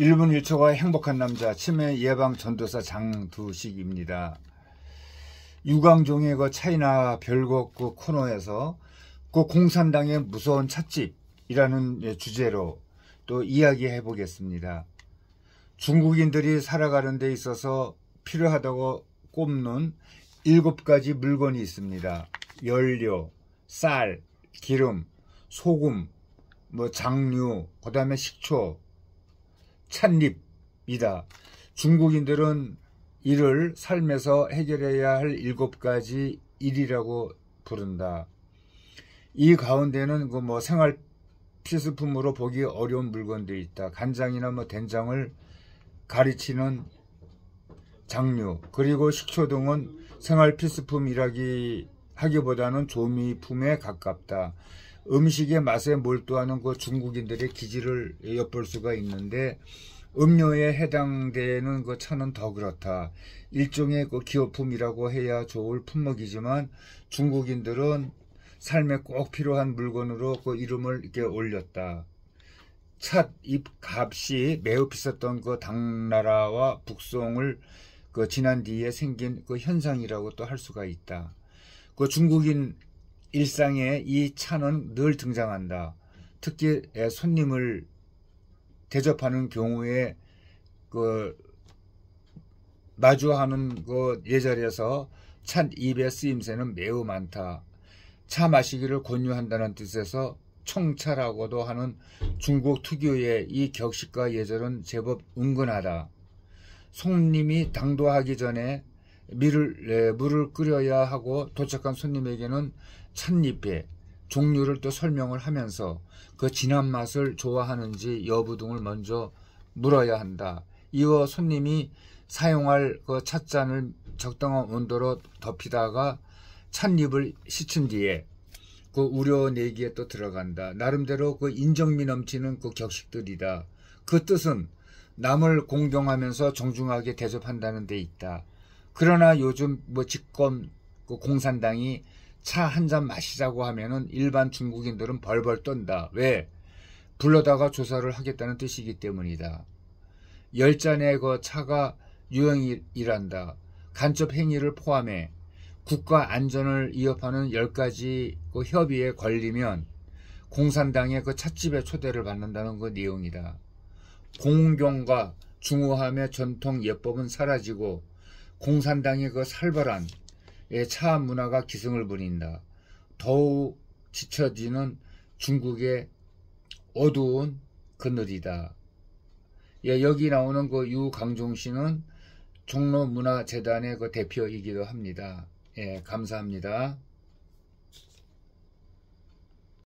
1분 1초가 행복한 남자 치매 예방 전도사 장두식입니다. 유광종의 그 차이나 별곡 그 코너에서 그 공산당의 무서운 찻집이라는 예, 주제로 또 이야기해 보겠습니다. 중국인들이 살아가는 데 있어서 필요하다고 꼽는 일곱 가지 물건이 있습니다. 연료, 쌀, 기름, 소금, 뭐 장류, 그 다음에 식초, 찻잎이다. 중국인들은 이를 삶에서 해결해야 할 일곱 가지 일이라고 부른다. 이 가운데는 그 뭐 생활 필수품으로 보기 어려운 물건들이 있다. 간장이나 뭐 된장을 가르치는 장류 그리고 식초 등은 생활 필수품이라기 하기보다는 조미품에 가깝다. 음식의 맛에 몰두하는 그 중국인들의 기질을 엿볼 수가 있는데 음료에 해당되는 그 차는 더 그렇다. 일종의 그 기호품이라고 해야 좋을 품목이지만 중국인들은 삶에 꼭 필요한 물건으로 그 이름을 이렇게 올렸다. 찻잎 값이 매우 비쌌던 그 당나라와 북송을 그 지난 뒤에 생긴 그 현상이라고 또 할 수가 있다. 그 중국인 일상에 이 차는 늘 등장한다. 특히 손님을 대접하는 경우에 그 마주하는 그 예절에서 찬 입의 쓰임새는 매우 많다. 차 마시기를 권유한다는 뜻에서 청차라고도 하는 중국 특유의 이 격식과 예절은 제법 은근하다. 손님이 당도하기 전에 밀을, 네, 물을 끓여야 하고 도착한 손님에게는 찻잎에 종류를 또 설명을 하면서 그 진한 맛을 좋아하는지 여부 등을 먼저 물어야 한다. 이어 손님이 사용할 그 찻잔을 적당한 온도로 덮이다가 찻잎을 씻은 뒤에 그 우려 내기에 또 들어간다. 나름대로 그 인정미 넘치는 그 격식들이다. 그 뜻은 남을 공경하면서 정중하게 대접한다는 데 있다. 그러나 요즘 뭐 집권 그 공산당이 차 한 잔 마시자고 하면은 일반 중국인들은 벌벌 떤다. 왜? 불러다가 조사를 하겠다는 뜻이기 때문이다. 열 잔의 그 차가 유형이란다. 간접 행위를 포함해 국가 안전을 위협하는 열 가지 그 협의에 걸리면 공산당의 그 찻집에 초대를 받는다는 그 내용이다. 공경과 중후함의 전통 예법은 사라지고 공산당의 그 살벌한 차 문화가 기승을 부린다. 더욱 지쳐지는 중국의 어두운 그늘이다. 예, 여기 나오는 그 유강종 씨는 종로문화재단의 그 대표이기도 합니다. 예, 감사합니다.